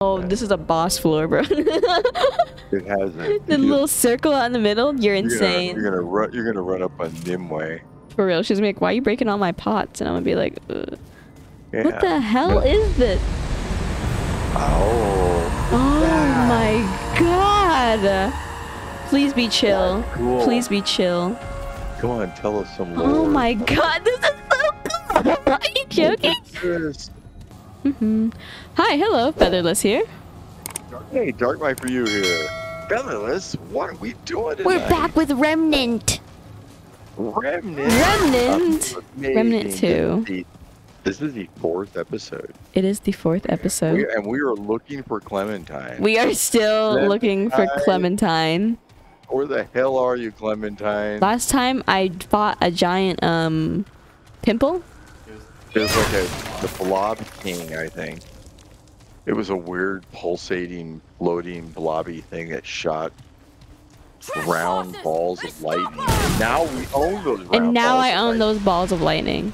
Oh, this is a boss floor, bro. It hasn't. the little circle out in the middle, you're you're gonna- insane. You're gonna run. You're gonna run up on Nimue. For real. She's gonna be like, why are you breaking all my pots? And I'm gonna be like, Yeah. what the hell is this? Oh. Oh my god. Please be chill. Cool. Please be chill. Come on, tell us some oh lore. Oh my god, this is so cool. Are you joking? Yes. hmm Hi, hello, Featherless here. Hey, Dark Knight for you here. Featherless, what are we doing tonight? We're back with Remnant. Remnant. Remnant. Remnant 2. This is the fourth episode. It is the fourth We, episode. and we are looking for Clementine. We are still looking for Clementine. Clementine. Where the hell are you, Clementine? Last time I fought a giant um pimple. It was like a the Blob King, I think. It was a weird pulsating, floating, blobby thing that shot round balls of lightning. And now we own those. Round And now balls I of own lightning. those balls of lightning.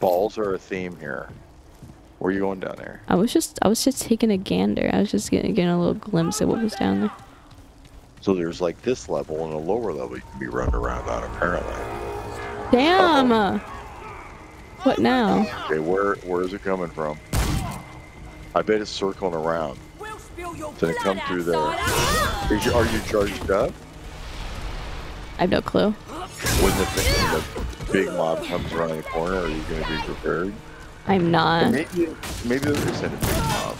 Balls are a theme here. Where are you going down there? I was just I was just taking a gander. I was just getting, getting a little glimpse of what was down there. So there's like this level and a lower level you can be run around on apparently. Damn. What now? Okay, where where is it coming from? I bet it's circling around. It's gonna come through there. Is you, are you charged up? I have no clue. When the, when the big mob comes around the corner, are you gonna be prepared? I'm not. Maybe maybe there isn't a big mob.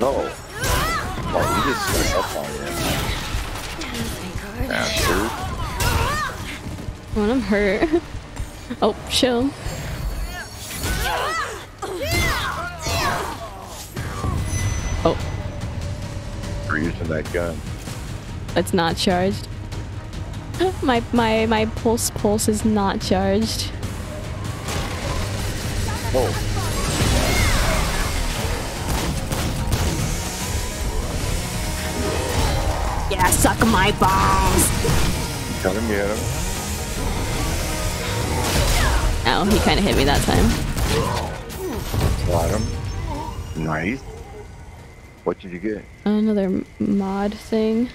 No. Oh, he just snuck up on you. When I'm hurt. Oh, chill. Oh, For using that gun. it's not charged. My my my pulse pulse is not charged. Oh, Yeah, suck my balls. cut him, get him. Oh, he kind of hit me that time. Got him. Nice. What did you get? Another mod thing.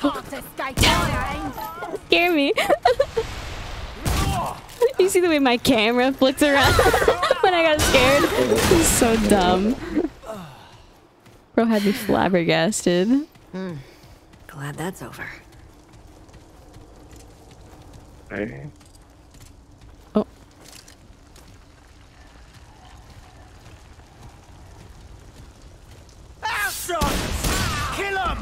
Scare me. you see the way my camera flicks around when I got scared? It's so dumb. Bro had me flabbergasted. Hmm. Glad that's over. Oh. Kill him!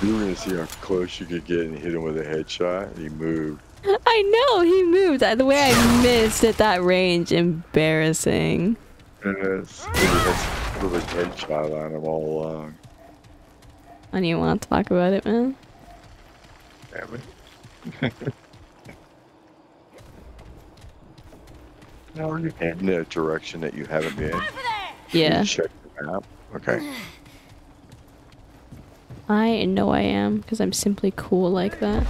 You were gonna see how close you could get and hit him with a headshot. He moved. I know he moved. The way I missed at that range, embarrassing. Yes. Had a headshot on him all along. I don't want to talk about it, man. Damn now are you heading in a direction that you haven't been? Yeah, Check the map. Okay. I know I am because I'm simply cool like that.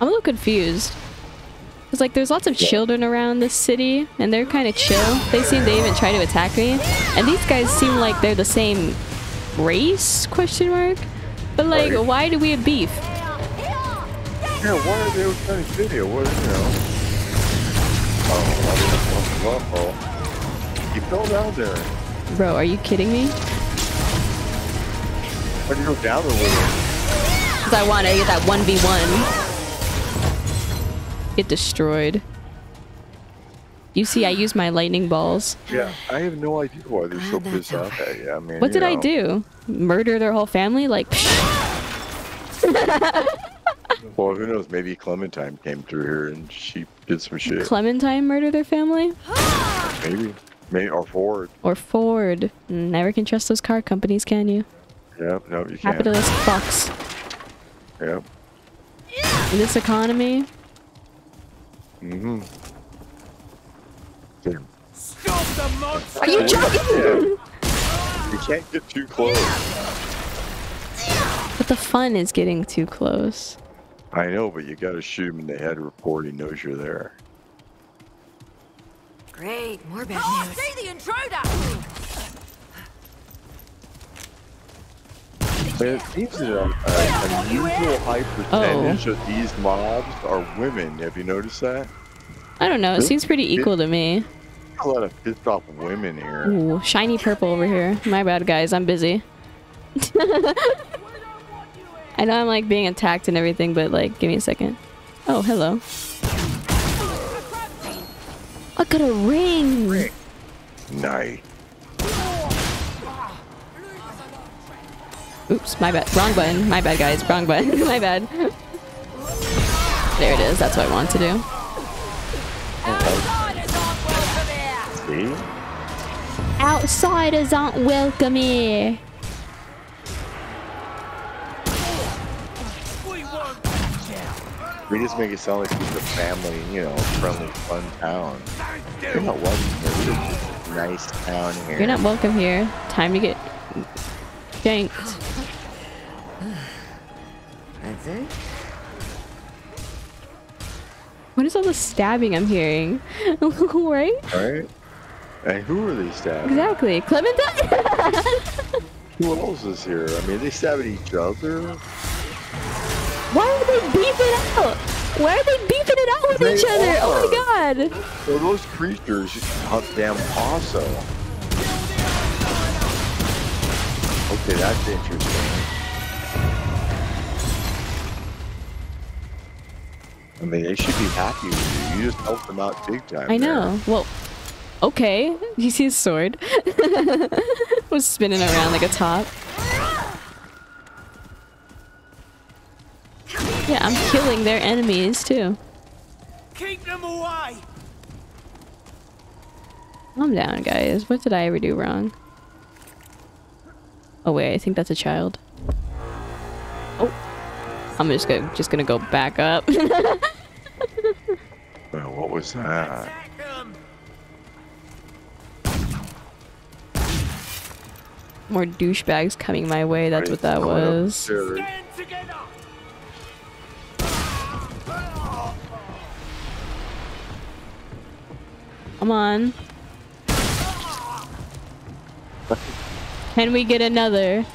I'm a little confused. Cause like there's lots of children around this city and they're kind of chill. They seem they even try to attack me. And these guys seem like they're the same race? Question mark. But like, Right. why do we have beef? Yeah, why are they trying to video? What, you know? Oh. You fell down there. Bro, are you kidding me? Why'd you go down there with him? Cause I want to get that 1v1. Get destroyed. You see, I use my lightning balls. Yeah, I have no idea why they're so Glad that's pissed off at you. I mean, What you did I do? Murder their whole family? Like, Well, who knows? Maybe Clementine came through here and she did some shit. Clementine murder their family? Maybe. Maybe or Ford. Or Ford? Never can trust those car companies, can you? Yep, no, you can't. Capitalist fucks. Yep. In this economy. Mm-hmm. Stop the monster! Are you joking? You can't get too close. But the fun is getting too close. I know, but you gotta shoot him in the head report. He knows you're there. Great, more bad Oh, news. see the intruder! But it seems that a, a unusual high percentage of oh. these mobs are women. Have you noticed that? I don't know. It seems pretty equal to me. A lot of pissed off women here. Ooh, shiny purple over here. My bad, guys. I'm busy. I know I'm like being attacked and everything, but like, give me a second. Oh, hello. I got a ring. Nice. Oops, my bad. Wrong button. My bad, guys. Wrong button. my bad. There it is. That's what I want to do. Outsiders aren't See? welcome here! Outsiders aren't welcome here. We just make it sound like it's a family, you know, friendly, fun town. You're not welcome here. We're just a nice town here. You're not welcome here. Time to get janked. It? What is all the stabbing I'm hearing? right? Right? And who are they stabbing? Exactly. Clementine! Who else is here? I mean, they stab at each other. Why are they beefing out? Why are they beefing it out with They each other? Oh my god! Well, those creatures hunt damn possum. Okay, that's interesting. I mean, they should be happy with you. You just helped them out big time. I there. know. Well, okay. You see his sword? Was spinning around like a top. Yeah, I'm killing their enemies too. keep them away! Calm down, guys. What did I ever do wrong? Oh wait, I think that's a child. Oh, I'm just gonna just gonna go back up. Was that? More douchebags coming my way. That's what that Going up the was. stairs. Stand together! Come on. Can we get another?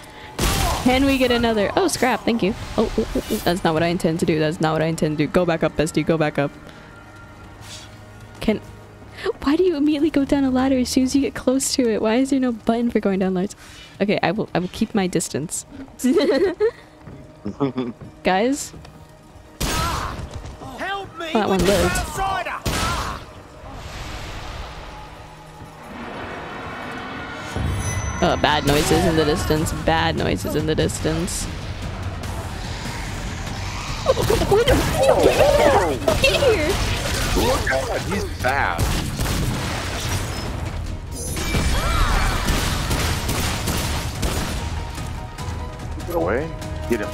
Can we get another? Oh, scrap. Thank you. Oh, oh, oh, oh, that's not what I intend to do. That's not what I intend to do. Go back up, bestie. Go back up. Can... Why do you immediately go down a ladder as soon as you get close to it? Why is there no button for going down ladders? Okay, I will. I will keep my distance. Guys, Help me! That one with this lived. outsider! uh, bad noises in the distance. Bad noises in the distance. What the- Get here! Look out, he's fast. Get away. Get him.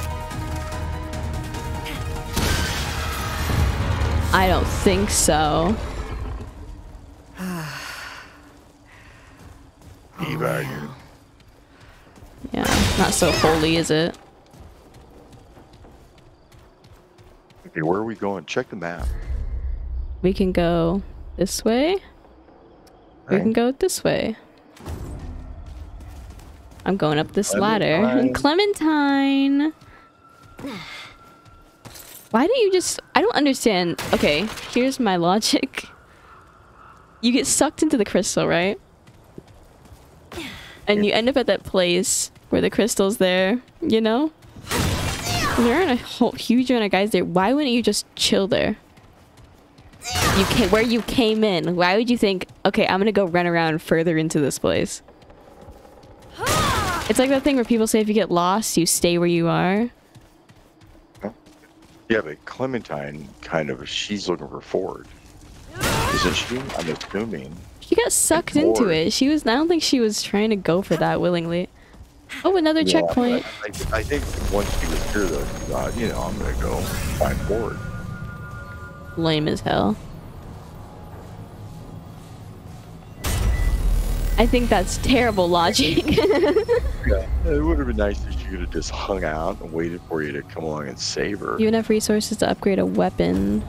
I don't think so. Eva, you. Yeah, not so holy, is it? Okay, where are we going? Check the map. We can go this way. We can go this way. I'm going up this ladder. Clementine. Clementine! Why don't you just... I don't understand. Okay, here's my logic. You get sucked into the crystal, right? And you end up at that place where the crystal's there, you know? There aren't a whole huge amount of guys there. Why wouldn't you just chill there? You came where you came in. Why would you think, okay, I'm gonna go run around further into this place? It's like that thing where people say if you get lost, you stay where you are. Yeah, but Clementine kind of, she's looking for Ford. Isn't she? I'm assuming. She got sucked into it. She was. I don't think she was trying to go for that willingly. Oh, another Yeah, checkpoint. I, I think once she was here, though, uh, you know, I'm gonna go find Ford. Lame as hell. I think that's terrible logic. Yeah. It would have been nice if you could have just hung out and waited for you to come along and save her. you have enough resources to upgrade a weapon.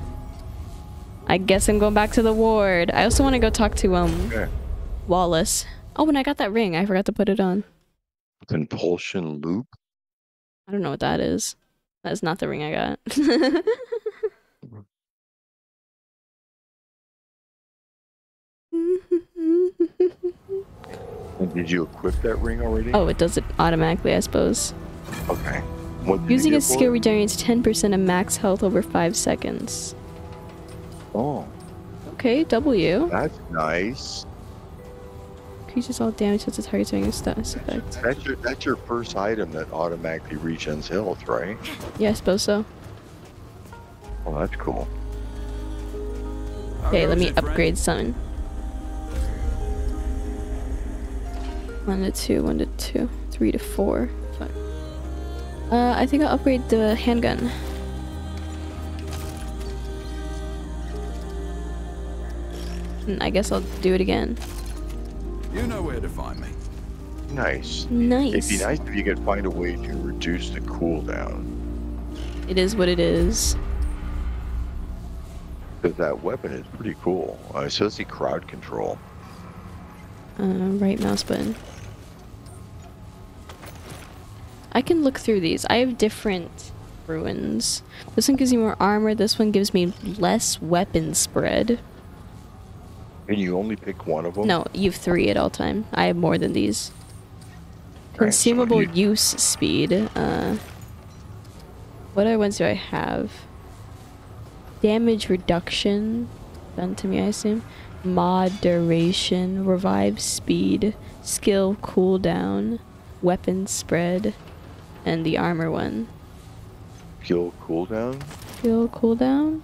I guess I'm going back to the ward. I also want to go talk to um Okay. Wallace. Oh, and I got that ring. I forgot to put it on. Compulsion loop. I don't know what that is. That's not the ring I got. And did you equip that ring already? oh, it does it automatically, I suppose. Okay. Using a skill regenerates 10% of max health over 5 seconds. Oh, Okay, W. that's nice. Increases all damage as the target doing a status effect. That's your that's your first item that automatically regens health, right? Yeah, I suppose so. Well, that's cool. Okay, let me upgrade something. One to two, one to two, three to four, five. Uh, I think I'll upgrade the handgun. And I guess I'll do it again. You know where to find me. Nice. Nice. It'd be nice if you could find a way to reduce the cooldown. It is what it is. Because that weapon is pretty cool. Uh, it says the crowd control. Uh, right mouse button. I can look through these. I have different ruins. This one gives me more armor. This one gives me less weapon spread. And you only pick one of them? No, you have three at all time. I have more than these. So Consumable you- use speed. Uh, what other ones do I have? Damage reduction. Done to me, I assume. Mod duration. Revive speed. Skill cooldown. Weapon spread. And the armor one. Skill cooldown? Skill cooldown?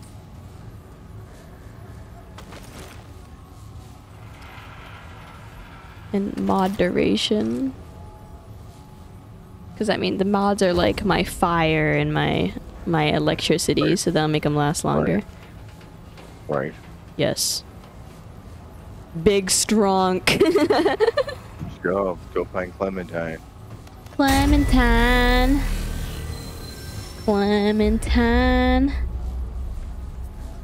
And mod duration. Because I mean, the mods are like my fire and my my electricity, Right. so that'll make them last longer. Right. Right. Yes. Big strong. Let's go. Go find Clementine. Clementine. Clementine.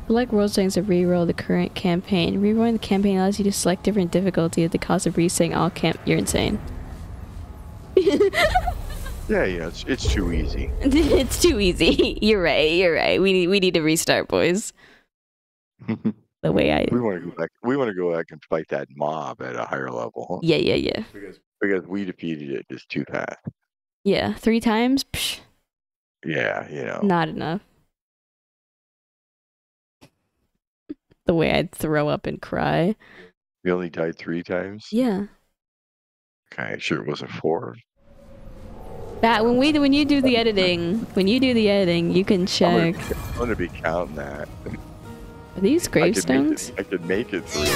Select world settings to reroll the current campaign. Rerolling the campaign allows you to select different difficulty at the cost of resetting all camp. You're insane. Yeah, yeah, it's, it's too easy. it's too easy. You're right. You're right. We need we need to restart, boys. The way I. we want to go back. We want to go back and fight that mob at a higher level huh? Yeah, yeah, yeah, because because we defeated it just too fast. yeah. Three times. Psh, Yeah, you know. not enough. The way I'd throw up and cry. We only died three times. Yeah. Okay, sure it wasn't four. That when we when you do the editing, when you do the editing, you can I'm check. gonna, I'm gonna be counting that. Are these I could make gravestones? it, I could make it three.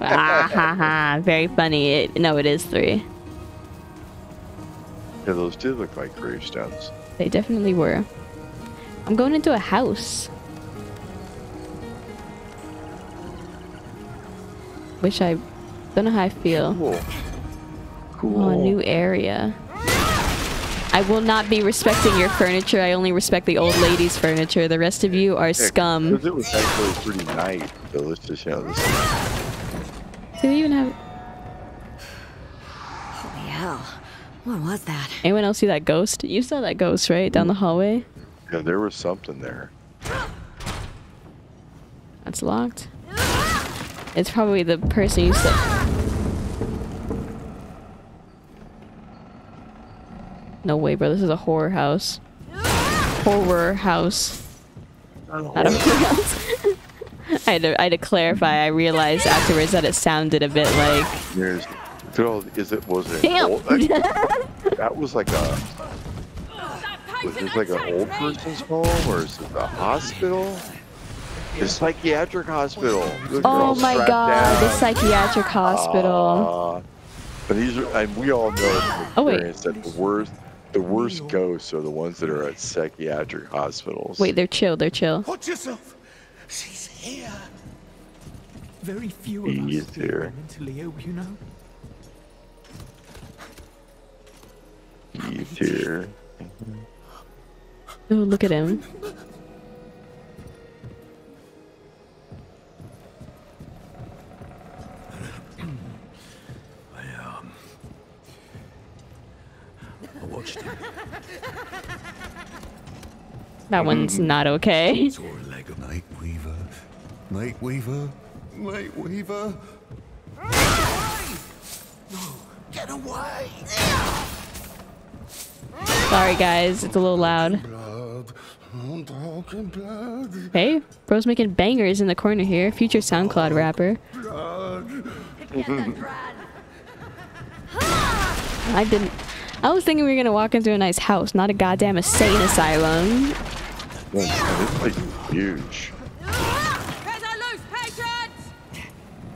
ah ha ha! Very funny. It, no, it is three. Yeah, those did look like gravestones. They definitely were. I'm going into a house. Which I don't know how I feel. Cool. Cool. Oh, a new area. I will not be respecting your furniture. I only respect the old lady's furniture. The rest of you are scum. Because it was actually pretty nice. So let's just, you this Do they even have Holy hell. What was that? anyone else see that ghost? You saw that ghost, right? Down the hallway? yeah, there was something there. That's locked. It's probably the person you said. No way, bro. This is a horror house. Horror house. Not a horror house. I had, to, I had to clarify. I realized afterwards that it sounded a bit like. There's, Phil, is it was it? Damn! Old, that, that was like a. Was this like an old person's home or is it a hospital? The psychiatric hospital. Look, Oh my strapped god, the psychiatric hospital. Aw. But these are, and we all know from Oh, wait. that the worst, the worst ghosts are the ones that are at psychiatric hospitals. Wait, they're chill. They're chill. Watch yourself. She's here. Very few of He us is here. mentally ill, you know. He's here. Oh, look at him. I him. That one's mm. not okay. Saw a leg of Night Weaver. Night Weaver. Night Weaver. Get away! Sorry, guys. It's a little loud. Blood. I'm talking blood. Hey, bro's making bangers in the corner here. Future SoundCloud rapper. I didn't. I was thinking we were gonna walk into a nice house, not a goddamn insane asylum. Man, this place is huge.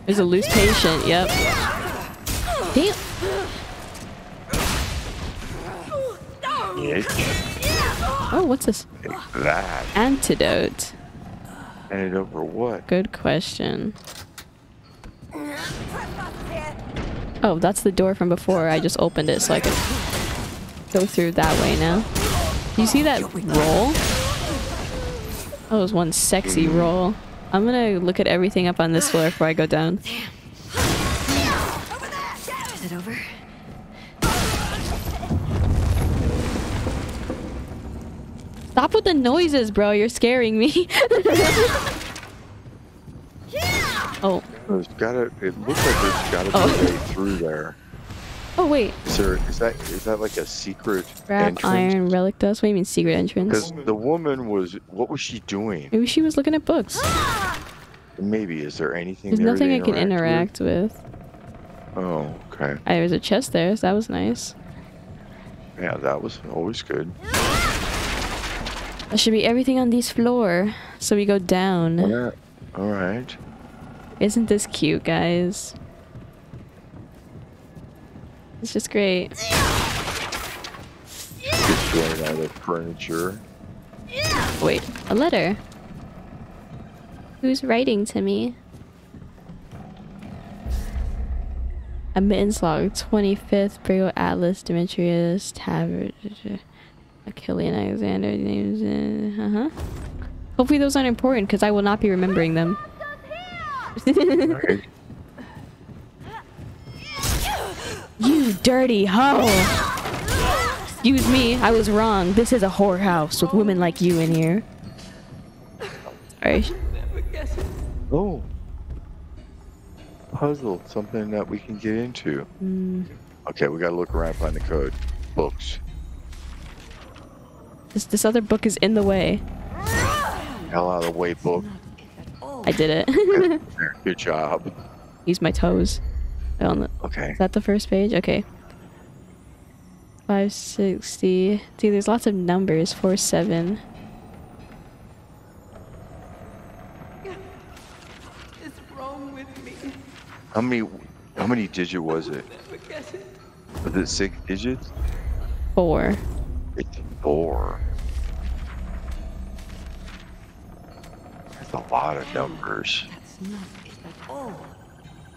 There's a loose patient. Yep. Damn. Oh, what's this? That. Antidote. And over what? Good question. Oh, that's the door from before. I just opened it so I could go through that way now. Do you see that roll? That was one sexy roll. I'm gonna look at everything up on this floor before I go down. Is it over? Stop with the noises, bro. You're scaring me. oh. There's gotta. It looks like there's gotta be Oh. a way oh. through there. Oh, wait. Sir, is that? Is that like a secret Grab entrance? iron relic dust. What do you mean secret entrance? Because the woman was. What was she doing? Maybe she was looking at books. Maybe. Is there anything? There's there nothing I can interact with. with? Oh, okay. Ah, There was a chest there, so that was nice. Yeah, that was always good. That should be everything on this floor. So we go down. Yeah. All right. Isn't this cute, guys? It's just great. Destroying all the furniture. Wait, a letter. Who's writing to me? A mittens log, 25th, Brigo Atlas, Demetrius, Tavern, Achillean Alexander, names, uh huh. Hopefully those aren't important, because I will not be remembering them. You dirty hoe! Excuse me, I was wrong. This is a whorehouse with women like you in here. Sorry. Oh. Puzzle. Something that we can get into. Mm, Okay, we gotta look around, find the code. Books. this, this other book is in the way. Hell out of the way, book. I did it. Good job. Use my toes. On the, Okay. is that the first page? Okay. 560. See, there's lots of numbers. 4, 7. How many? How many digit was it? Was it six digits? 4. It's four. That's a lot of numbers.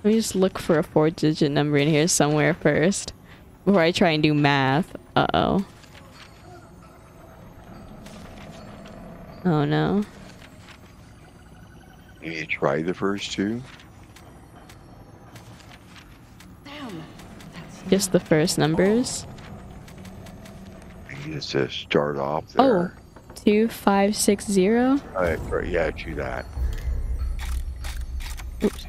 Let me just look for a four digit number in here somewhere first. Before I try and do math. Uh oh. Oh no. Maybe you try the first two. Just the first numbers. Maybe it's just start off Oh. there. 2560. Alright, right, yeah, do that. Oops.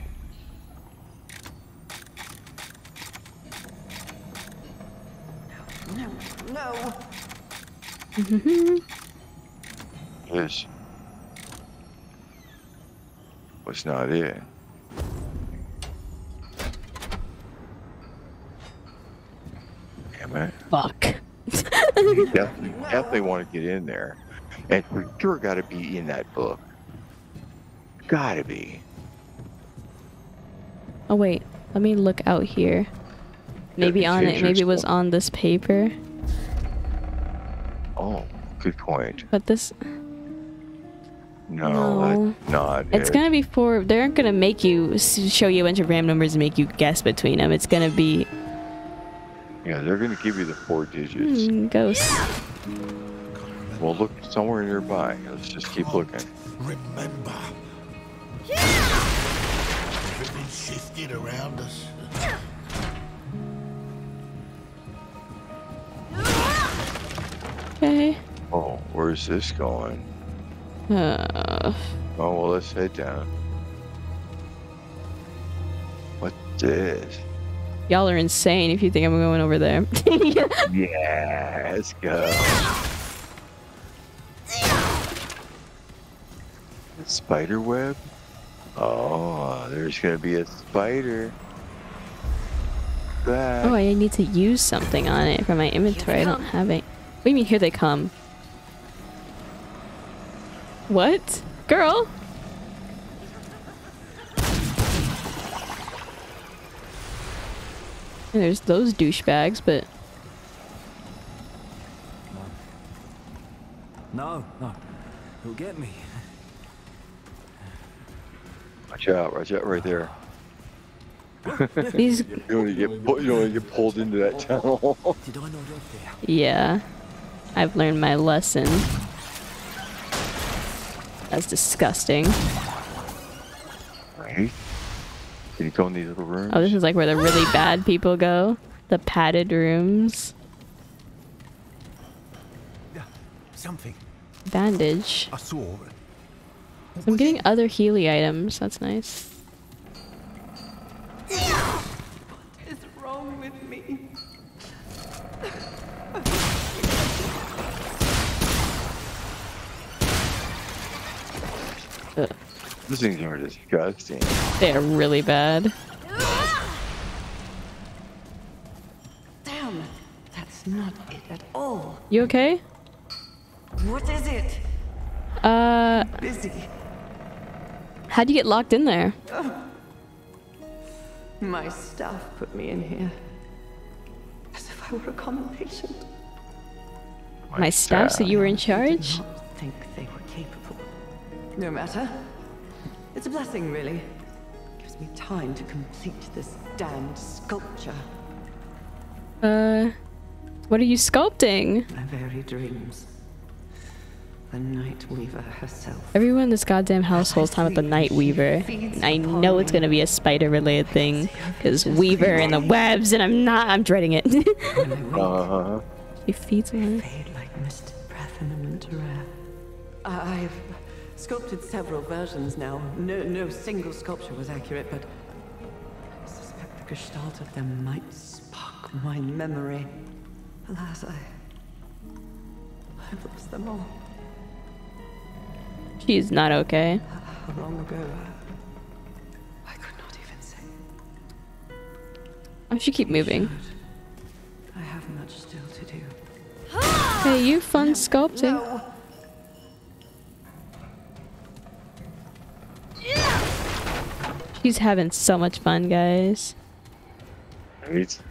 This was not it. Damn it. Fuck. You definitely, definitely want to get in there. And for sure got to be in that book. Gotta be. Oh wait, let me look out here. Maybe on it. Maybe it was on this paper. Oh, good point. But this, No, No. not. it's it. gonna be for. They aren't gonna make you show you a bunch of random numbers and make you guess between them. It's gonna be Yeah, they're gonna give you the four digits. mm, ghosts. Well, look somewhere nearby. Let's just keep looking. Remember. Yeah! Everything shifted around us. Okay. Oh, where's this going? Uh, Oh, well, let's head down. What's this? y'all are insane if you think I'm going over there. Yeah, let's go. Spider web? Oh, there's gonna be a spider. Back. oh, I need to use something on it for my inventory. I don't have it. What do you mean? Here they come. What, girl? And There's those douchebags, but No, no. He'll get me. Watch out! Watch out! Right there. these, You don't want to get pu- you don't want to get pulled into that tunnel. Did I not get there? yeah, I've learned my lesson. That's disgusting. right? Can you go in these little rooms? Oh, this is like where the really bad people go. The padded rooms. Something. Bandage. I saw. I'm getting other Healy items. That's nice. is wrong with me? Ugh, These things are disgusting. they are really bad. Damn, that's not it at all. You okay? What is it? Uh, Busy. how'd you get locked in there? My staff put me in here. As if I were a common patient. My staff said you were in They charge? did not think they were capable. No matter. It's a blessing, really. Gives me time to complete this damned sculpture. Uh, what are you sculpting? My very dreams. The Night Weaver herself. Everyone in this goddamn household's talking about the Night Weaver. And I know it's gonna be a spider related thing. Because Weaver and the webs, and I'm not, I'm dreading it. When I wake, Uh-huh. she feeds on her. fade like misted breath in a winter air. I've sculpted several versions now. No, no single sculpture was accurate, but I suspect the gestalt of them might spark my memory. Alas, I. I've lost them all. She's not okay. How long ago? I could not even say. Oh, I should keep moving. I have much still to do. Hey, you fun sculpting. She's having so much fun, guys. Right? So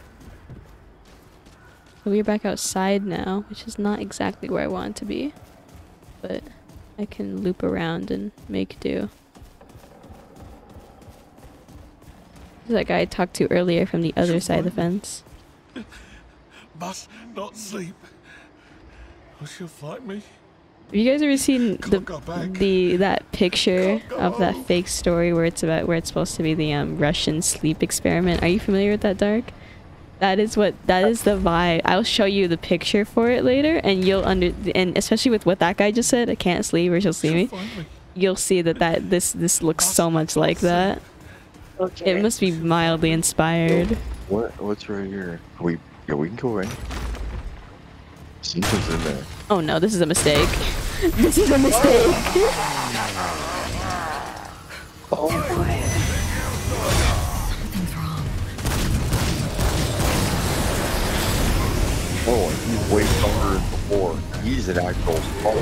we're back outside now, which is not exactly where I want to be. But I can loop around and make do. That guy I talked to earlier from the other side of the fence. Must not sleep. Or she'll fight me. Have you guys ever seen the Can't go back. the that picture of that fake story where it's about where it's supposed to be the um, Russian sleep experiment? Are you familiar with that, Dark? That is what that is the vibe. I'll show you the picture for it later, and you'll under and especially with what that guy just said, I can't sleep or she'll see me. me. You'll see that that this this looks so much like that. Okay. It must be mildly inspired. What? What's right here? We yeah, we can go in. Something's in there. Oh no, this is a mistake. This is a mistake. Oh boy. Something's wrong. Oh, he's way stronger than before. He's an actual Hulk.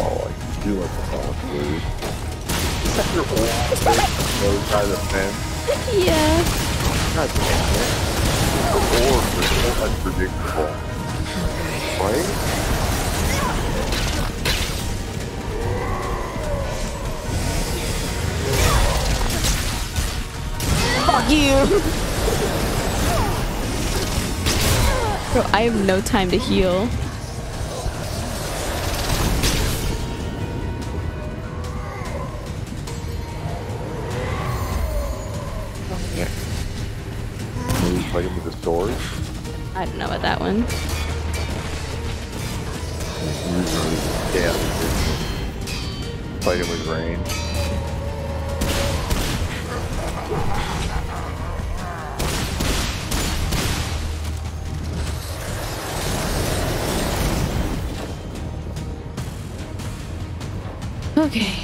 Oh, I do like the Hulk, dude. Is that your old side of the fence? yeah. God damn it. The orbs are so unpredictable. Fuck you! Bro, I have no time to heal. Yeah. Can you him with a sword? I don't know about that one. Yeah. Fight him with rain. Okay.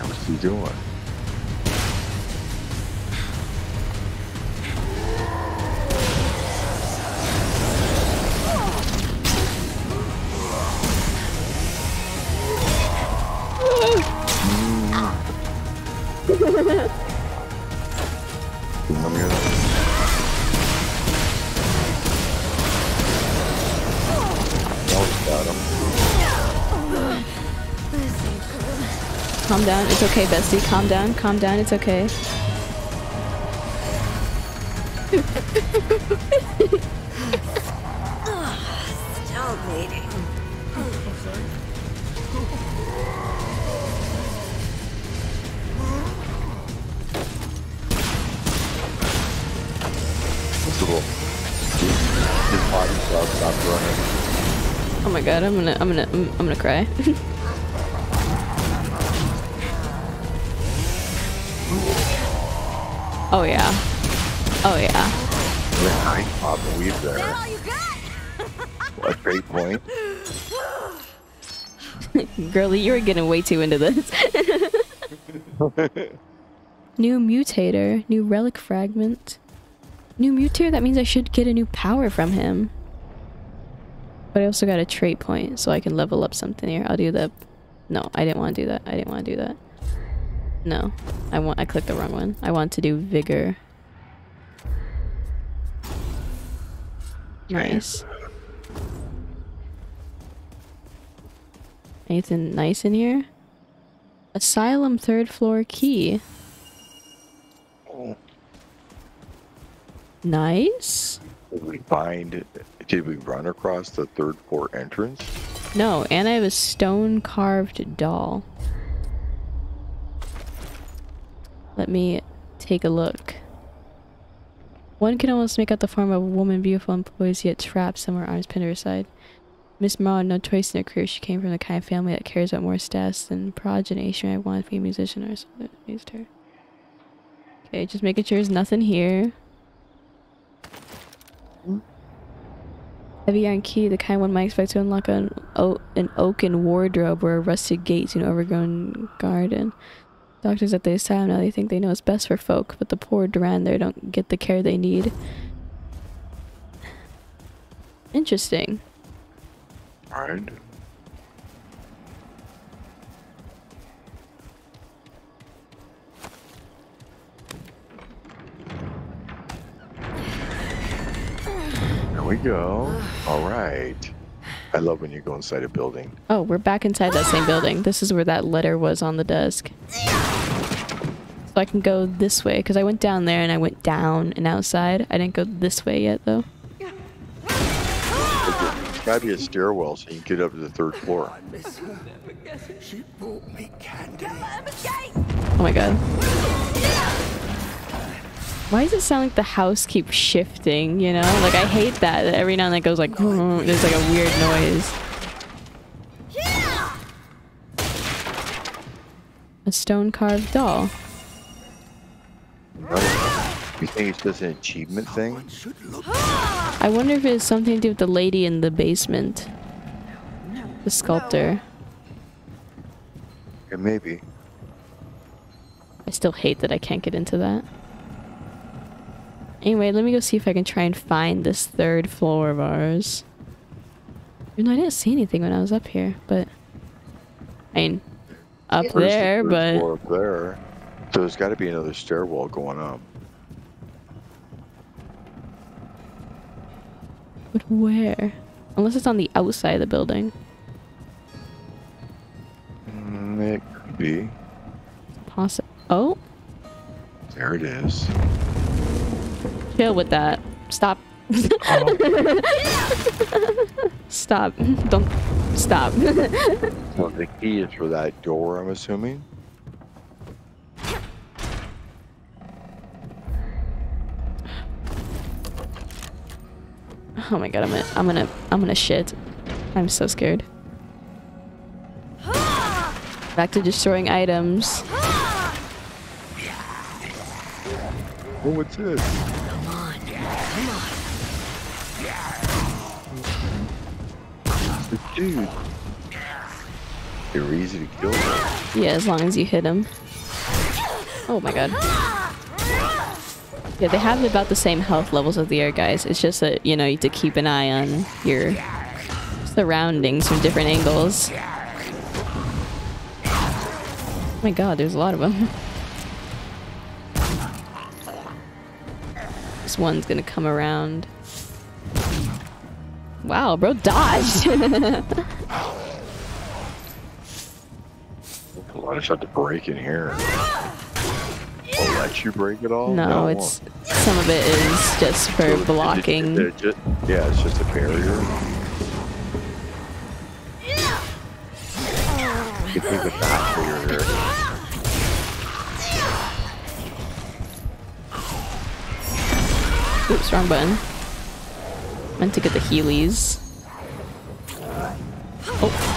What's he doing? Calm down. It's okay, bestie. Calm down. Calm down. It's okay. God, I'm gonna, I'm gonna, I'm, I'm gonna cry. oh yeah. Oh yeah. Yeah, I pop and weave there. A great point. Girlie, you were getting way too into this. new mutator, new relic fragment. New mutator, that means I should get a new power from him. But I also got a trait point, so I can level up something here. I'll do the... No, I didn't want to do that. I didn't want to do that. No. I want. I clicked the wrong one. I want to do vigor. Nice. Anything nice in here? Asylum third floor key. Nice. Did we find? Did we run across the third floor entrance? No, and I have a stone carved doll. Let me take a look. One can almost make out the form of a woman beautiful and poised yet trapped somewhere arms pinned to her side. Miss Morrow had no choice in her career. She came from the kind of family that cares about more stats than progeny. She might want to be a musician or something that raised her. Okay, just making sure there's nothing here. Hmm? Heavy iron key, the kind one might expect to unlock an, o- an oaken wardrobe or a rusted gate to an overgrown garden. Doctors at the asylum now they think they know what's best for folk, but the poor Duran there don't get the care they need. Interesting. Alright. We go. Alright. I love when you go inside a building. Oh, we're back inside that same building. This is where that letter was on the desk. So I can go this way, because I went down there and I went down and outside. I didn't go this way yet, though. There's gotta be a stairwell so you can get up to the third floor. I miss her. She brought me candy. Oh my god. Why does it sound like the house keeps shifting, you know? Like, I hate that. Every now and then it goes like, there's like a weird noise. A stone carved doll. You think it's just an achievement thing? I wonder if it's something to do with the lady in the basement. The sculptor. Yeah, maybe. I still hate that I can't get into that. Anyway, let me go see if I can try and find this third floor of ours. You know, I didn't see anything when I was up here, but... I mean, up Where's there, the but... up there. So there's got to be another stairwell going up. But where? Unless it's on the outside of the building. Mm, it could be. Possible. Oh! There it is chill with that. Stop. Oh. stop. Don't. Stop. So the key is for that door, I'm assuming. oh my god, I'm gonna, I'm gonna, I'm gonna shit. I'm so scared. Back to destroying items. Oh, what's this? Dude, they're easy to kill. Yeah, as long as you hit him. Oh my god. Yeah, they have about the same health levels as the air guys. It's just that, you know, you have to keep an eye on your surroundings from different angles. Oh my god, there's a lot of them. This one's gonna come around. Wow, bro dodged! A lot of to break in here. Will let you break it all? no, it it's some of it is just for it- blocking. is it ju- yeah, it's just a barrier. You take the back barrier. Oops, wrong button. Meant to get the Heelys. Oh.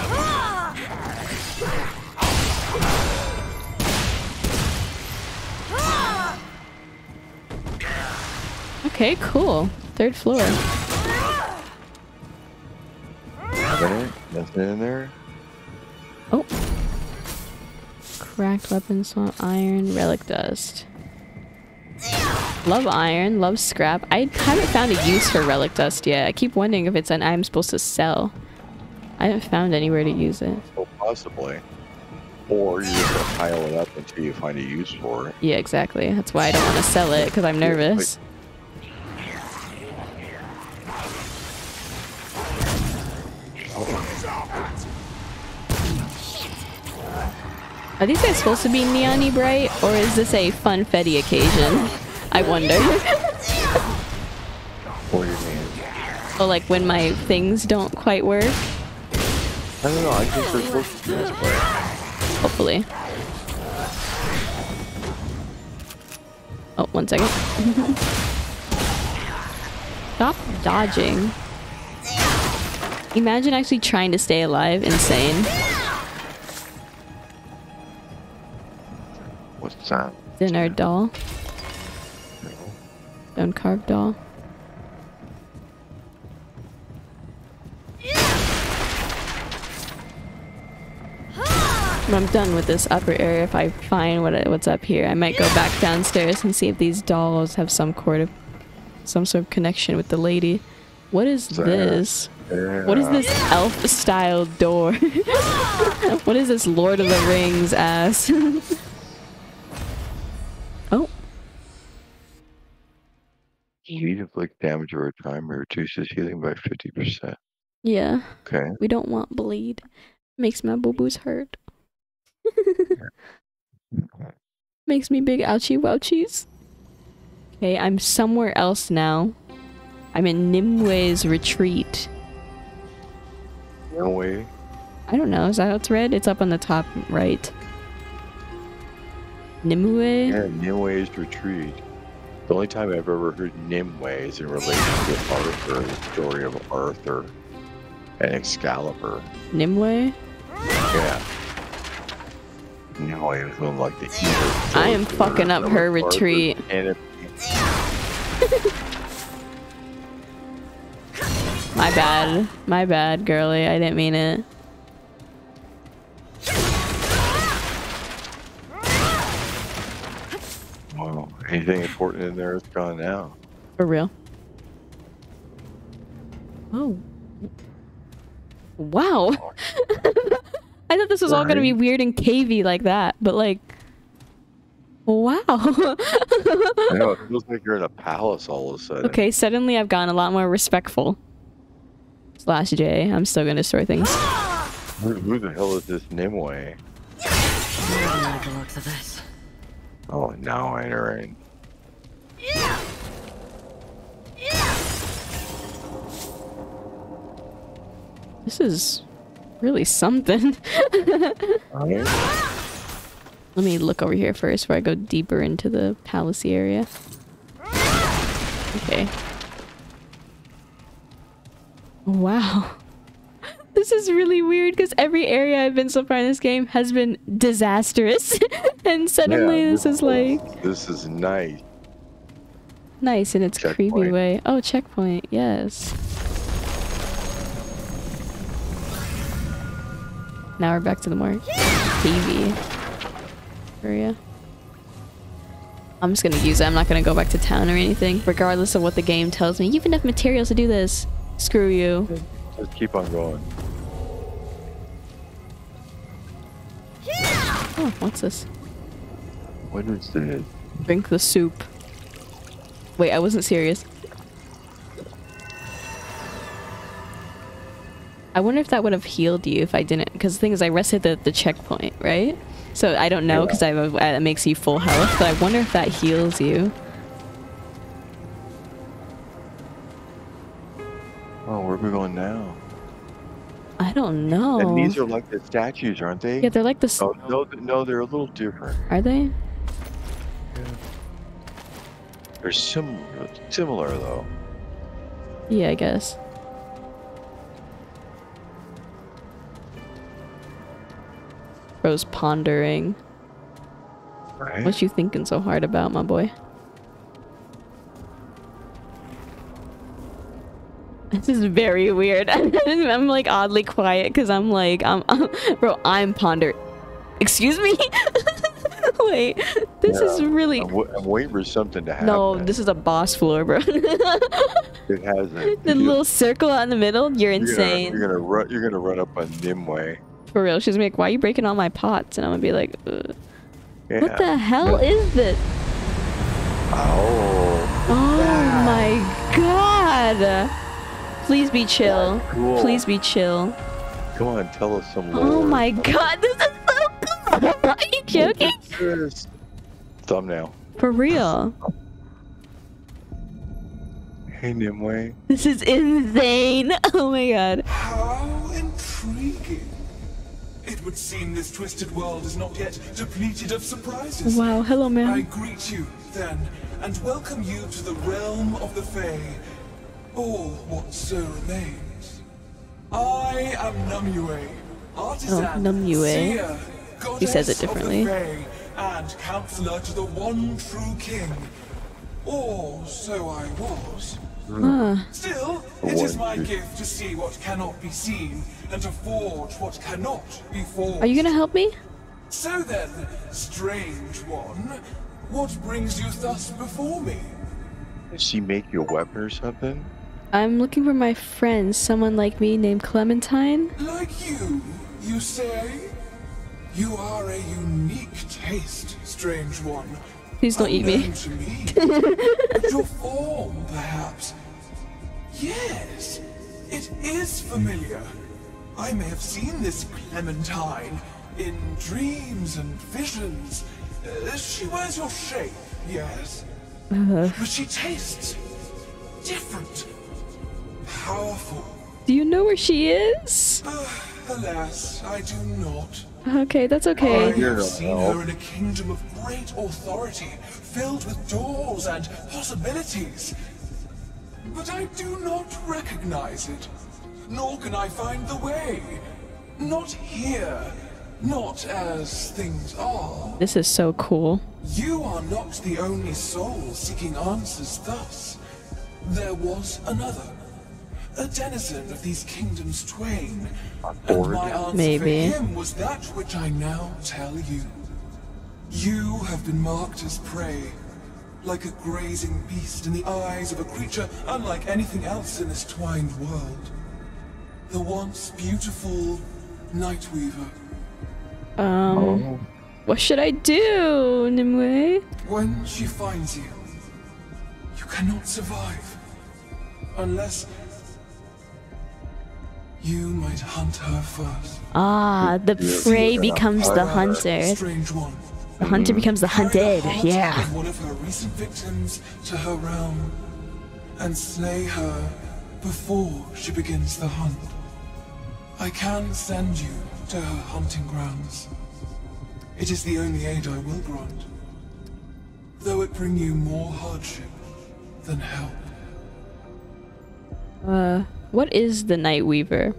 Okay, cool. Third floor. Nothing in there? Oh. Cracked weapon swamp, iron, relic dust. Love iron, love scrap. I haven't found a use for relic dust yet. I keep wondering if it's an item I'm supposed to sell. I haven't found anywhere to use it. Oh, possibly. Or you just pile it up until you find a use for it. Yeah, exactly. That's why I don't want to sell it because I'm nervous. Are these guys supposed to be neon bright or is this a funfetti occasion? I wonder. What do you mean? oh, like when my things don't quite work? I don't know. I think they're supposed to be this way. Hopefully. Oh, one second. Stop dodging. Imagine actually trying to stay alive. Insane. What's that? Dinner doll. Stone carved doll. When I'm done with this upper area, if I find what what's up here, I might go back downstairs and see if these dolls have some sort of some sort of connection with the lady. What is this? What is this elf style door? what is this Lord of the Rings ass? Heat inflict damage over time or reduces healing by 50%. yeah. Okay. We don't want bleed. Makes my boo boos hurt. Makes me big ouchie wouchies. Okay, I'm somewhere else now. I'm in Nimwe's retreat. No way. I don't know. Is that how it's read? It's up on the top right. Nimue? Yeah, Nimwe's retreat. The only time I've ever heard Nimue is in relation to Arthur, the story of Arthur and Excalibur. Nimue? Yeah. Nimue was one of, like the I am fucking up her retreat. My bad. My bad, girly. I didn't mean it. Wow. Anything important in there is gone now. For real. Oh. Wow. I thought this was all gonna be weird and cavey like that, but like, wow. I know, it feels like you're in a palace all of a sudden. okay, suddenly I've gotten a lot more respectful. Slash J. I'm still gonna store things. Who, who the hell is this Nimue? I don't like the looks of this. Oh, now I know. right. This is really something. Oh, Let me look over here first before I go deeper into the palace area. Okay. Wow. This is really weird because every area I've been so far in this game has been disastrous. and suddenly Yeah, this is like This is nice. nice in its creepy way. Oh, checkpoint. Yes. Now we're back to the more cavey area. I'm just gonna use it. I'm not gonna go back to town or anything, regardless of what the game tells me. You have enough materials to do this. Screw you. Just keep on going. Oh, what's this? What is this? Drink the soup. Wait, I wasn't serious. I wonder if that would have healed you if I didn't. Because the thing is, I rested at the checkpoint, right? So I don't know because I uh, it makes you full health, but I wonder if that heals you. Oh, where are we going now? I don't know. And these are like the statues, aren't they? yeah, they're like the. Oh, no, no, they're a little different. Are they? They're sim- similar, though. Yeah, I guess. Bro's pondering. Right? What you thinking so hard about, my boy? This is very weird. I'm like oddly quiet because I'm like, I'm, bro, I'm ponder. Excuse me? Wait, this is really. I'm, I'm waiting for something to happen. No, this is a boss floor, bro. It hasn't. the You little circle out in the middle, you're insane. You're gonna, you're gonna run. You're gonna run up on Nimue. For real. She's gonna be like, why are you breaking all my pots? And I'm gonna be like, Yeah. what the hell is this? Oh. Oh my god! Please be chill. Cool. Please be chill. Come on, tell us some oh lore. Oh my god, this is so cool! Are you joking? Yes. Thumbnail. For real. Hey Nimue. This is insane. Oh my god. How intriguing. It would seem this twisted world is not yet depleted of surprises. Wow, hello man. I greet you, then, and welcome you to the realm of the Fae, or what so remains. I am Numue, artisan, Oh, Numue. seer, He says it goddess of the differently. Fae, and counselor to the one true king. Or so I was. Ah. Still, it is my gift to see what cannot be seen, and to forge what cannot be forged. Are you gonna help me? So then, strange one, what brings you thus before me? Did she make you a weapon or something? I'm looking for my friend, someone like me named Clementine. Like you, you say? You are a unique taste, strange one. Please don't eat me. To me. but your form, perhaps. Yes, it is familiar. I may have seen this Clementine in dreams and visions. Uh, she wears your shape, yes. But she tastes different, powerful. Do you know where she is? Uh, alas, I do not. Okay, that's okay. You're have seen help. her in a kingdom of great authority, filled with doors and possibilities. But I do not recognize it, nor can I find the way. Not here, not as things are. This is so cool. You are not the only soul seeking answers thus. There was another, a denizen of these kingdoms twain. And my answer Maybe. for him was that which I now tell you. You have been marked as prey, like a grazing beast in the eyes of a creature unlike anything else in this twined world. The once beautiful Nightweaver. Um, what should I do, Nimue? When she finds you, you cannot survive. Unless. You might hunt her first. Ah, the prey becomes the hunter. Strange one. The hunter becomes the hunted. Yeah. one of her recent victims to her realm and slay her before she begins the hunt. I can send you to her hunting grounds. It is the only aid I will grant, though it bring you more hardship than help. Uh, what is the Night Weaver?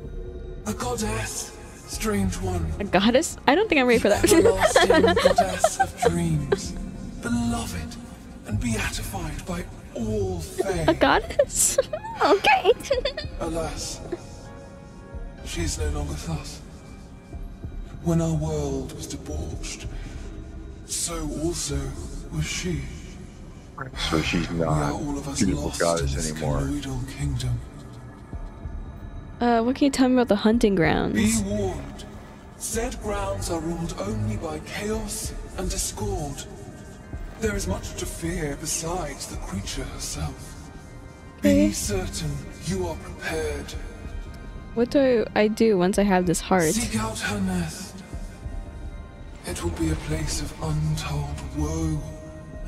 A goddess, strange one. A goddess? I don't think I'm ready for that. everlasting goddess of dreams, beloved and beatified by all fae. A goddess? okay. Alas, she is no longer thus. When our world was debauched, so also was she. So she's not all of us beautiful goddess anymore. kingdom. Uh, what can you tell me about the hunting grounds? Be warned. Said grounds are ruled only by chaos and discord. There is much to fear besides the creature herself. Be certain you are prepared. What do I do once I have this heart? Seek out her nest. It will be a place of untold woe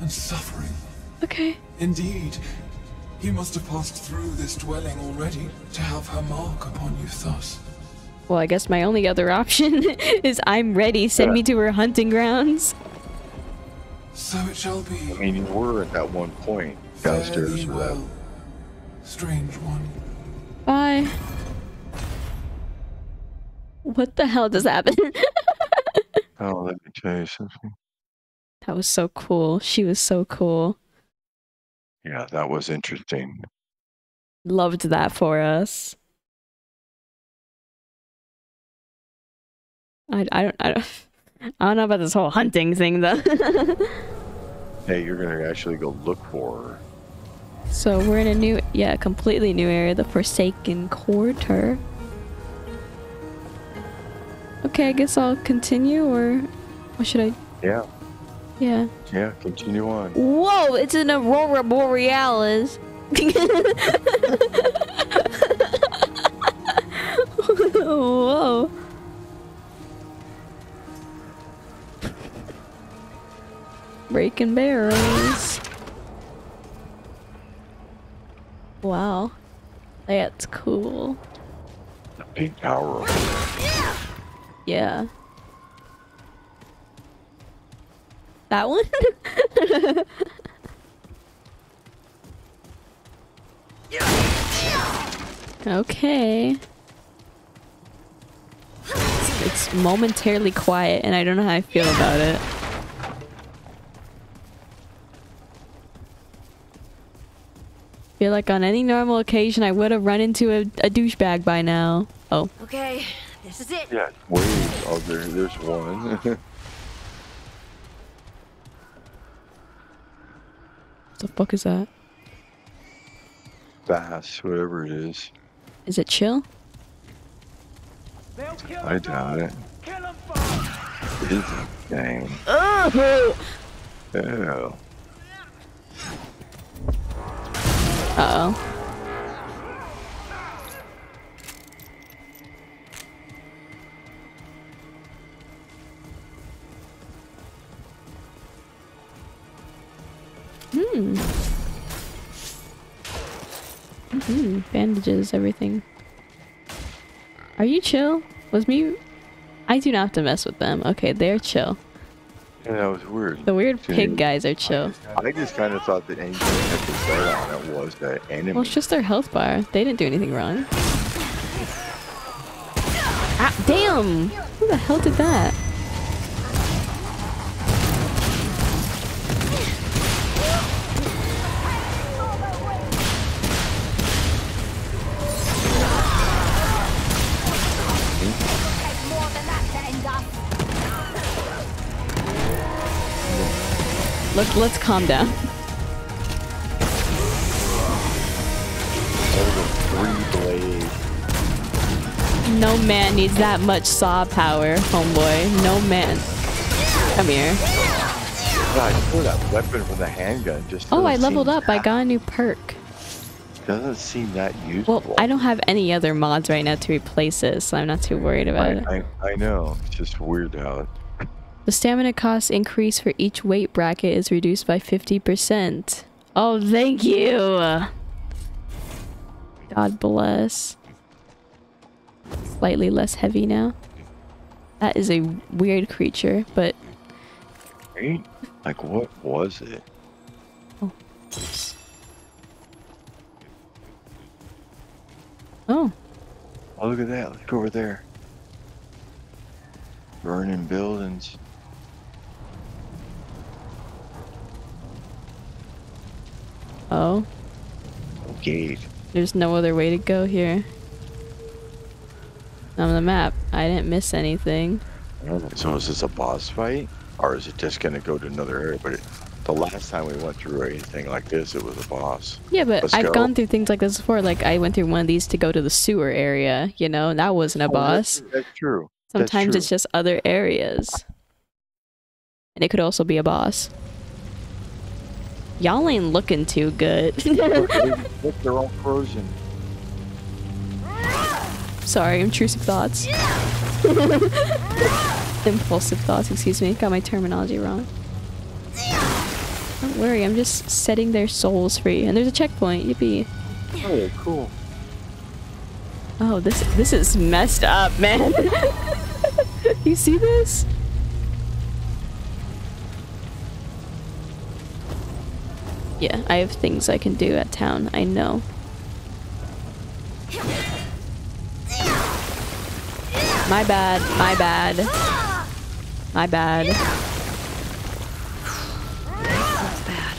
and suffering. Okay. Indeed, you must have passed through this dwelling already to have her mark upon you thus. Well, I guess my only other option is I'm ready. Send me to her hunting grounds. So it shall be. I mean, you were at that one point downstairs. thee with that. well, strange one. Bye. What the hell just happened? Oh, let me tell you something. that was so cool. She was so cool. Yeah, that was interesting. Loved that for us. I, I don't I don't I don't know about this whole hunting thing though. Hey, you're gonna actually go look for her. so we're in a new yeah, completely new area, the Forsaken Quarter. Okay, I guess I'll continue or what should I Yeah, yeah. yeah. Continue on. Whoa, it's an Aurora Borealis. Whoa. Breaking barrels. Wow. That's cool. The pink tower. Yeah. That one? okay. It's momentarily quiet and I don't know how I feel about it. feel like on any normal occasion I would have run into a, a douchebag by now. Oh. Okay, this is it. Yeah, waves. Oh, there, there's one. The fuck is that? Bass, whatever it is. Is it chill? I doubt it. Is it? Dang. Oh! Ew. Uh oh. Hmm. Hmm. Bandages, everything. Are you chill? Was me? I do not have to mess with them. Okay, they're chill. Yeah, that was weird. The weird pig guys are chill. I just kind of thought that anything that could start on it was the enemy. Well, it's just their health bar. They didn't do anything wrong. Ah, damn! Who the hell did that? Let's calm down. No man needs that much saw power, homeboy. No man. Come here. God, I pulled that weapon from the handgun just. Oh, I leveled up. I got a new perk. doesn't seem that useful. Well, I don't have any other mods right now to replace it, so I'm not too worried about it. I, I, I know. It's just weird how. The stamina cost increase for each weight bracket is reduced by 50%. Oh, thank you! God bless. Slightly less heavy now. That is a weird creature, but Right? Like, what was it? oh, oh. oh, look at that. Look over there. Burning buildings. Oh, Gate. there's no other way to go here. On the map, I didn't miss anything. So is this a boss fight? Or is it just going to go to another area? But it, the last time we went through anything like this, it was a boss. Yeah, but Let's I've go. gone through things like this before. Like I went through one of these to go to the sewer area, you know, and that wasn't a Oh, boss. That's true. That's Sometimes it's true. just other areas. And it could also be a boss. Y'all ain't looking too good. They're all frozen. Sorry, intrusive thoughts. Impulsive thoughts, excuse me. Got my terminology wrong. Don't worry, I'm just setting their souls free. And there's a checkpoint, yippee. Oh, cool. Oh, this this is messed up, man. you see this? Yeah, I have things I can do at town. I know. My bad. My bad. My bad. That's bad.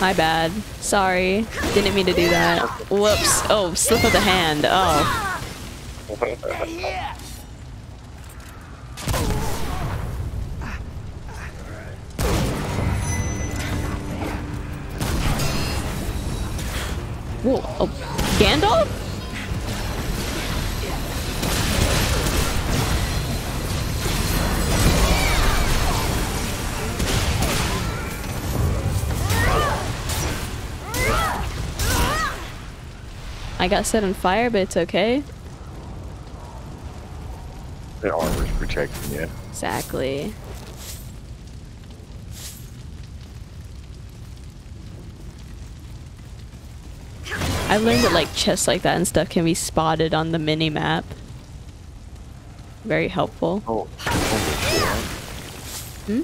My bad. Sorry. Didn't mean to do that. Whoops. Oh, slip of the hand. Oh. Whoa. Oh, Gandalf? I got set on fire, but it's okay. The armor's protecting you. Exactly. I learned that like chests like that and stuff can be spotted on the mini map. Very helpful. Oh, oh Hmm?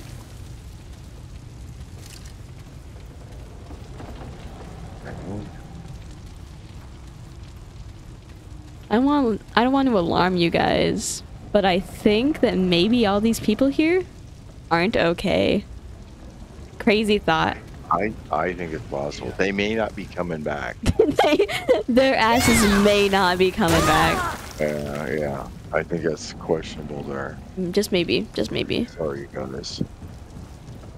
I want I don't want to alarm you guys, but I think that maybe all these people here aren't okay. Crazy thought. I, I think it's possible. They may not be coming back. they, their asses may not be coming back. Yeah, yeah. I think that's questionable there. Mm, Just maybe, just maybe. Sorry, guys.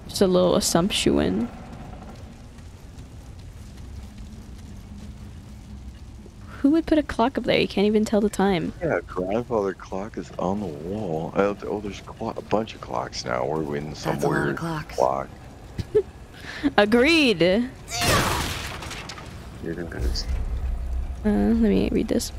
Just a little assumption. Who would put a clock up there? You can't even tell the time. Yeah, grandfather clock is on the wall. Oh, th- oh there's a bunch of clocks now. We're in some That's a lot of weird clocks. clock. Agreed. Uh, it is. let me read this.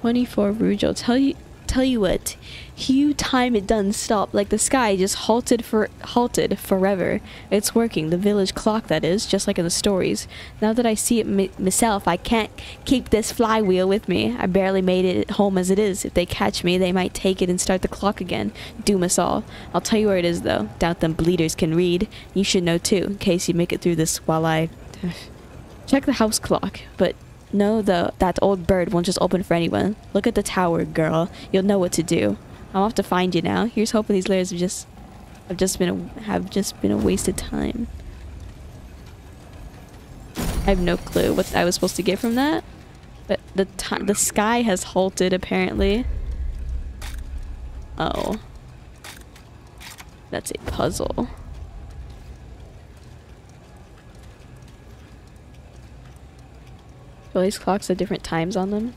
24 Rujo. Tell you tell you what. Hugh time it done stop like the sky just halted for halted forever. It's working, the village clock that is, just like in the stories. Now that I see it myself, I can't keep this flywheel with me. I barely made it home as it is. If they catch me, they might take it and start the clock again. Doom us all. I'll tell you where it is though. Doubt them bleeders can read. You should know too, in case you make it through this while I check the house clock. But no, the that old bird won't just open for anyone. Look at the tower, girl. You'll know what to do. I'm off to find you now. Here's hoping these layers have just have just been a, have just been a wasted time. I have no clue what I was supposed to get from that, but the the sky has halted apparently. Oh, that's a puzzle. All these clocks have different times on them.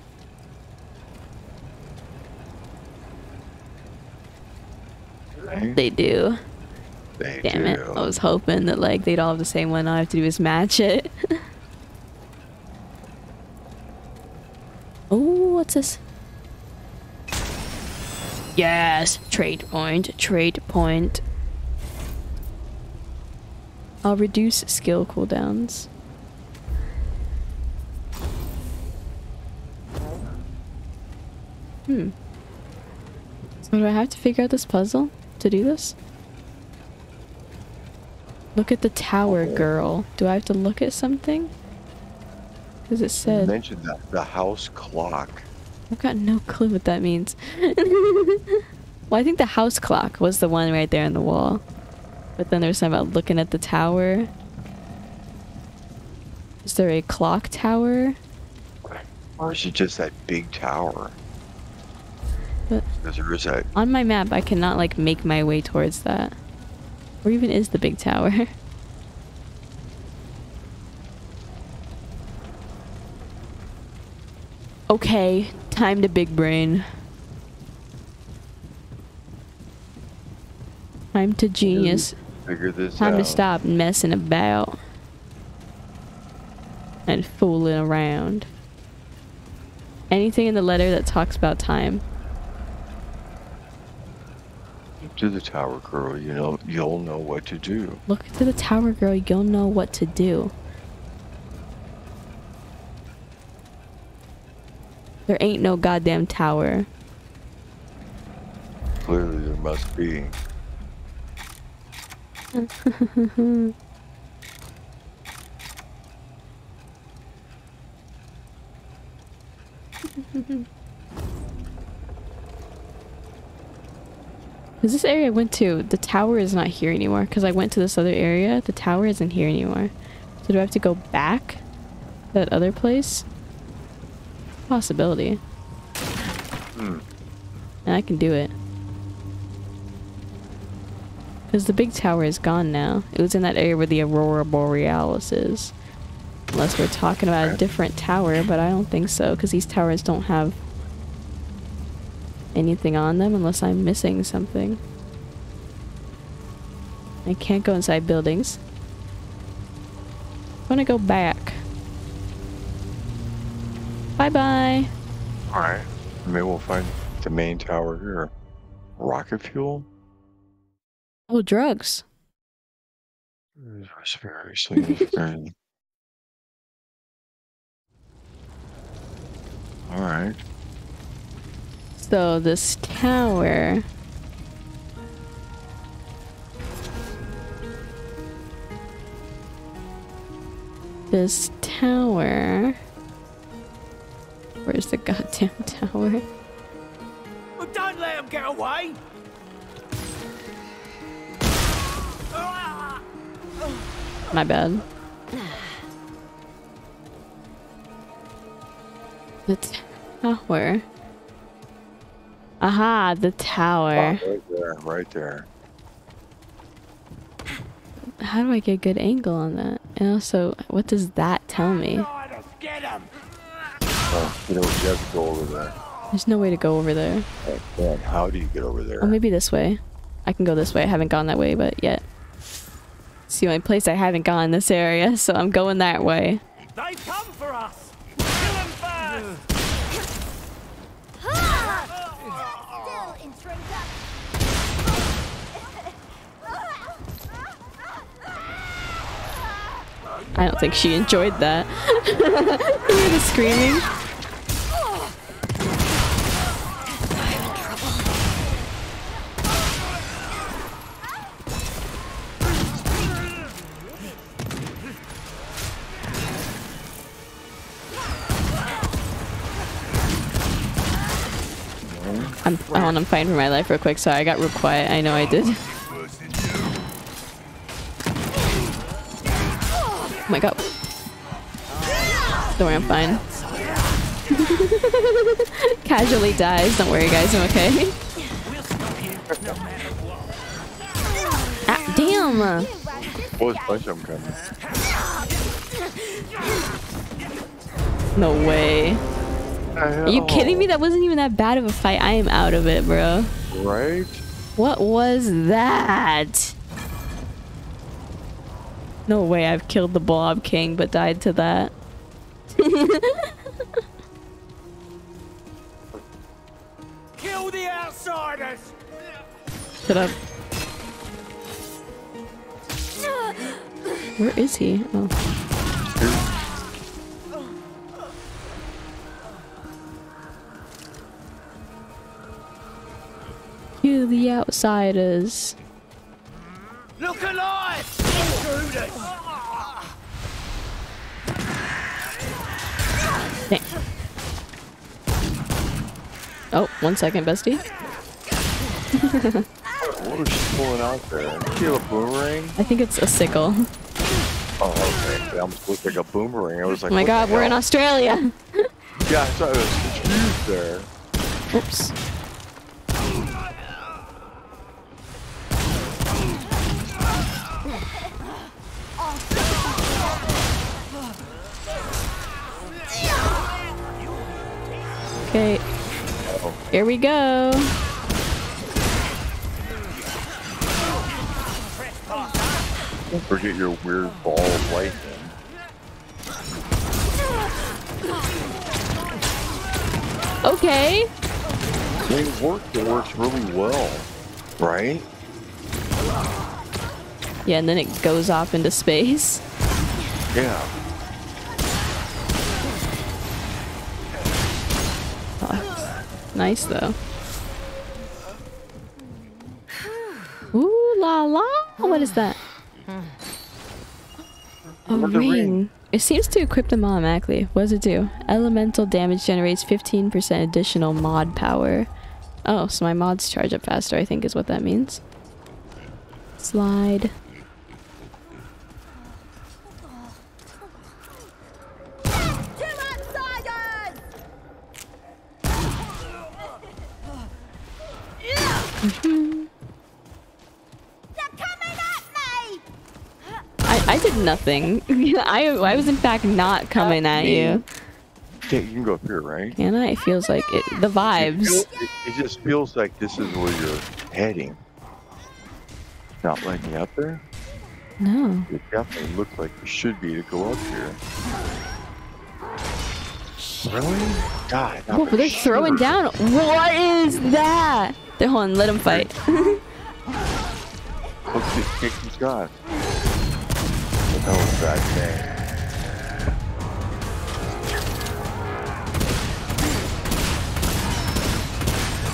They do. They Damn do. it. I was hoping that like they'd all have the same one. All I have to do is match it. oh, what's this? Yes, trade point, trade point. I'll reduce skill cooldowns. Hmm. So do I have to figure out this puzzle to do this? Look at the tower, oh. girl. Do I have to look at something? Because it You said... mentioned that the house clock. I've got no clue what that means. well, I think the house clock was the one right there on the wall. But then there's something about looking at the tower. Is there a clock tower? Or is it just that big tower? But Because there is that. on my map, I cannot like make my way towards that. Where even is the big tower? okay, time to big brain. Time to genius. Figure this Time out. to stop messing about. And fooling around. Anything in the letter that talks about time. To the tower, girl. You know, you'll know what to do. Look to the tower, girl. You'll know what to do. There ain't no goddamn tower. Clearly, there must be. Because this area I went to, the tower is not here anymore. Because I went to this other area, the tower isn't here anymore. So do I have to go back? to That other place? Possibility. Hmm. And I can do it. Because the big tower is gone now. It was in that area where the Aurora Borealis is. Unless we're talking about a different tower, but I don't think so. Because these towers don't have anything on them unless I'm missing something. I can't go inside buildings. I want to go back. Bye bye. Alright. Maybe we'll find the main tower here. Rocket fuel? Oh, drugs. Seriously. seriously. Alright. So this tower. This tower. Where's the goddamn tower? Well, don't let him get away! My bad. The tower. Aha, the tower. Right there, right there. How do I get a good angle on that? And also, what does that tell me? Get him! Oh, you know, you have to go over there. There's no way to go over there. Oh, man, how do you get over there? Oh, maybe this way. I can go this way. I haven't gone that way, but yet. It's the only place I haven't gone in this area, so I'm going that way. They've come for us! Kill him first! I don't think she enjoyed that. hear the screaming? I'm, oh, and I'm fighting for my life real quick. Sorry, I got real quiet. I know I did. Oh my god. Don't worry, I'm fine. Casually dies. Don't worry, guys. I'm okay. ah, damn! Of them coming. No way. Are you kidding me? That wasn't even that bad of a fight. I am out of it, bro. Right? What was that? No way I've killed the Blob King but died to that. Kill the outsiders! Shut up. Where is he? Oh. Kill the outsiders. Look alive! Dang. Oh, one second, bestie. What was she pulling out there? She a boomerang? I think it's a sickle. Oh, okay. It almost looked like a boomerang. I was like, Oh my god, we're in? Australia! Yeah, I thought it was confused there. Oops. Okay. Here we go. Don't forget your weird ball of lightning. Okay. When it works, it works really well, right? Yeah, and then it goes off into space. Yeah. Nice though. Ooh la la! What is that? A ring. ring? It seems to equip them automatically. What does it do? Elemental damage generates 15% additional mod power. Oh, so my mods charge up faster, I think is what that means. Slide. Nothing. I, I was in fact not coming at you. You can go up here, right? Can I? It feels like it, the It, vibes. feel- it, it just feels like this is where you're heading. Not letting you up there? No. It definitely looks like you should be to go up here. Really? God, but they're throwing down. What is that? They're hold on, let them fight. Look at kick these guys. What the hell is that thing?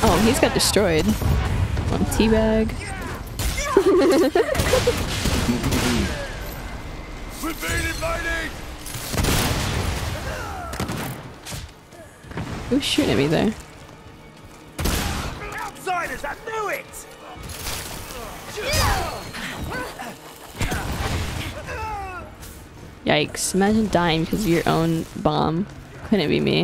Oh, he's got destroyed. On teabag. Who's shooting at me there? Yikes. Imagine dying because of your own bomb. Couldn't be me.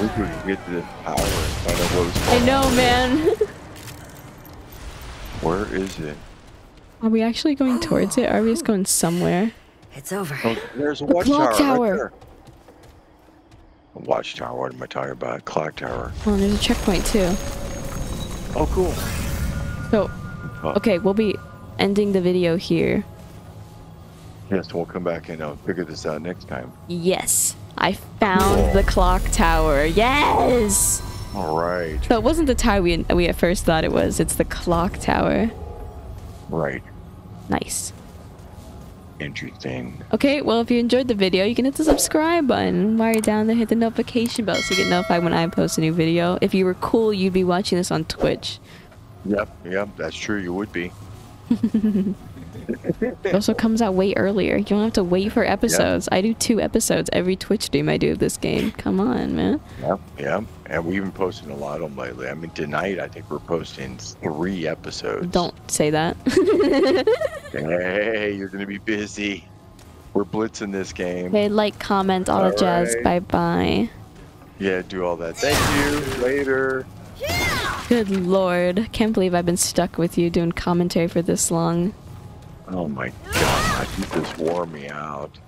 We could get to this power and find out what was I know, on. man. Where is it? Are we actually going towards it? Or are we just going somewhere? It's over. Oh, there's a The watchtower clock tower. right there. A watchtower, what am I talking about? Clock tower. Oh, and there's a checkpoint too. Oh, cool. So, Oh, okay, we'll be ending the video here. Yes, we'll come back and uh, figure this out next time. Yes. I found the clock tower. Yes! All right. So it wasn't the tower we, we at first thought it was. It's the clock tower. Right. Nice. Interesting. Okay, well, if you enjoyed the video, you can hit the subscribe button. While you're down there, hit the notification bell so you get notified when I post a new video. If you were cool, you'd be watching this on Twitch. Yep, yep, that's true. You would be. It also comes out way earlier. You don't have to wait for episodes. I do two episodes every Twitch stream I do of this game. Come on, man. Yep, yep. And we've been posting a lot of them lately. I mean, tonight I think we're posting three episodes. Don't say that. Hey, you're gonna be busy. We're blitzing this game. okay, like, comment, all, that jazz. Alright. Bye bye. Yeah, do all that. Thank you. Later. Good lord. Can't believe I've been stuck with you doing commentary for this long. Oh my god, I think this wore me out.